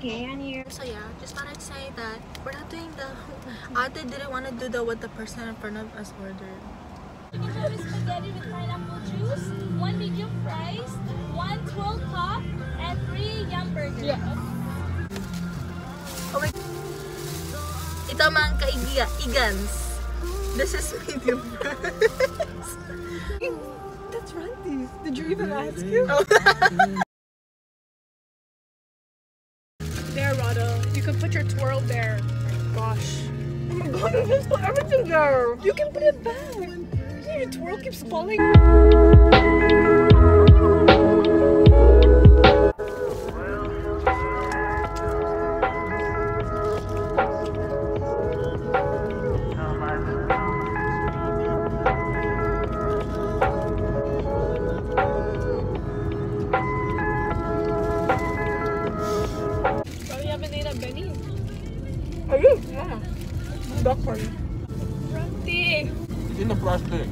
gay on here. So yeah, just wanted to say that we're not doing the... Ate didn't want to do the what the person in front of us ordered. spaghetti with pineapple juice, one medium fries, one twirl pop, and three Yumburgers. Yeah. Oh my... Ito mga kaigiga, igans. This is medium fries. That's Randy's. Did you even ask him? Oh. Can put your twirl there. Gosh. Oh my god, I just put everything there. You can put it back. Your twirl keeps falling. You haven't ate a Benny? Ayun, yeah. Duck for you. Randy. In the plastic.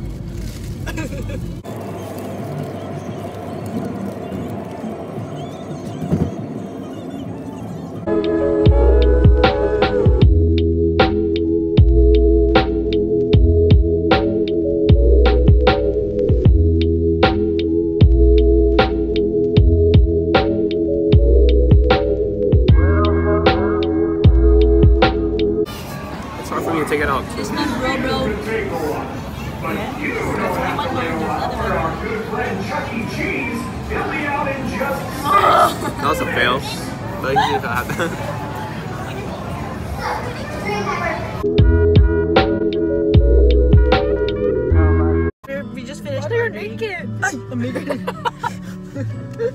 It's hard for me to take it out. This one, bro, bro. That was a fail. But you did that. We just finished. Why are you naked? Ay, amazing.